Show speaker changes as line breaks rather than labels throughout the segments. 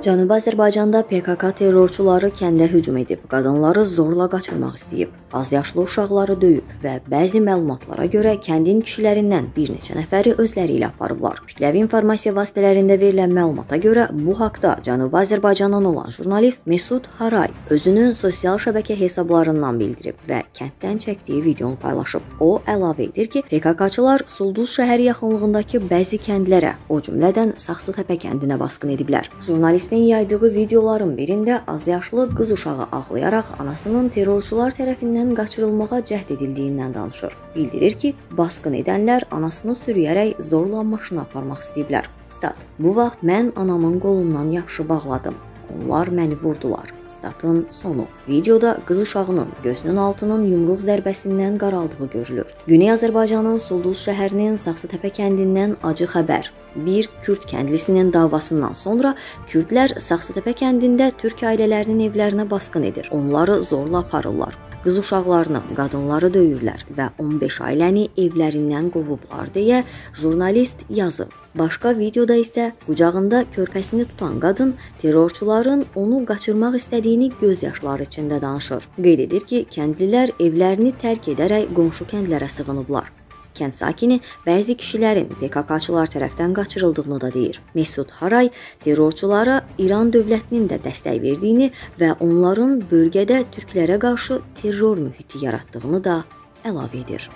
Cənubi Azərbaycanda PKK terrorçuları kəndə hücum edib, qadınları zorla qaçırmaq istəyib, azyaşlı uşaqları döyüb və bəzi məlumatlara görə kəndin kişilərindən bir neçə nəfəri özləri ilə aparıblar. Kütləvi informasiya vasitələrində verilən məlumata görə bu haqqda Cənubi Azərbaycandan olan jurnalist Mesud Haray özünün sosial şəbəkə hesablarından bildirib və kənddən çəkdiyi videonu paylaşıb. O əlavə edir ki, PKK-çılar Sulduz şəhəri yaxınlığındakı bəzi kəndlərə, o cümlədən Saxsıtəpə kəndinə basqın ediblər. Jurnalist Jurnalistin yaydığı videoların birində azyaşlı qız uşağı ağlayaraq anasının terrorçular tərəfindən qaçırılmağa cəhd edildiyindən danışır. Bildirir ki, basqın edənlər anasını sürüyərək zorla maşına aparmaq istəyiblər. Stat: Bu vaxt mən anamın qolundan yapışıb bağladım. Onlar məni vurdular. Statın sonu. Videoda qız uşağının gözünün altının yumruq zərbəsindən qaraldığı görülür. Güney Azərbaycanın Sulduz şəhərinin Saxsıtəpə kəndindən acı xəbər. Bir Kürd kəndlisinin davasından sonra Kürdlər Saxsıtəpə kəndində türk ailələrinin evlərinə basqın edir. Onları zorla aparırlar. Qız uşaqlarını, qadınları döyürlər və 15 ailəni evlərindən qovublar deyə jurnalist yazıb. Başqa videoda isə qucağında körpəsini tutan qadın terrorçuların onu qaçırmaq istədiyini göz yaşları içində danışır. Qeyd edir ki, kəndlilər evlərini tərk edərək qonşu kəndlərə sığınıblar. Kənd sakini bəzi kişilərin PKK-çılar tərəfdən qaçırıldığını da deyir. Mesud Haray terrorçulara İran dövlətinin də dəstək verdiyini və onların bölgədə türklərə qarşı terror mühiti yaratdığını da əlavə edir.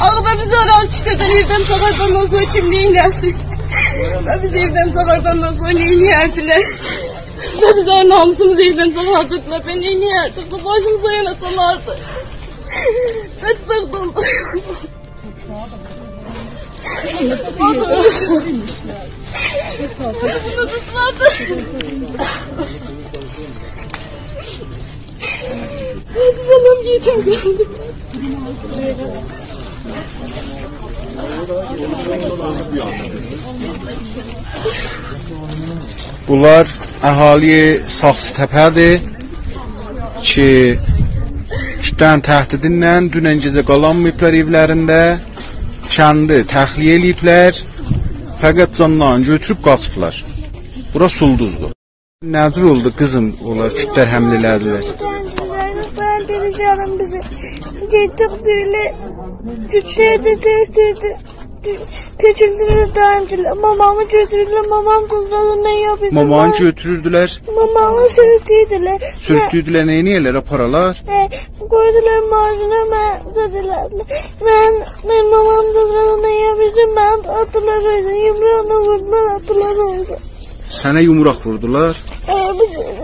Allah bizi aran çıkartan evden sakardan sonra kimliğin dersin. Ben bizi evden sakardan sonra neyini yerdiler. Ve bize namusumuzu izletilerdi. Beni en iyi artık bu başımıza yönetirlerdi. Etmek doldu. Bunu tutmadı. Kızım yetim geldi.
Bunlar əhali Saxsitəpədir ki, işdən təhdidindən dünən gecə qalanmayıblar evlərində, kəndi təxliyə eləyiblər, fəqət canlarını götürüb qaçıblar. Bura Sulduzdur. Nəcür oldu qızım, onlar kütlər həml elədilər.
Ben geleceğim bizi. Gittik böyle kütledi dedi. Keçirdilər götürdüler Mamamı götürdüler. Mamam kızlarından yapıyordu.
Mamamı götürürdüler.
Mamamı sürüklüydüler.
Sürüklüydüler neyi neyelere paralar?
E, koydular maaşına ben dediler. Ben, ben mamam kızlarından yapıyordum. Ben attılar öyle. Yumruğunu vurdular attılar öyle.
Sana yumruk vurdular.
Evet.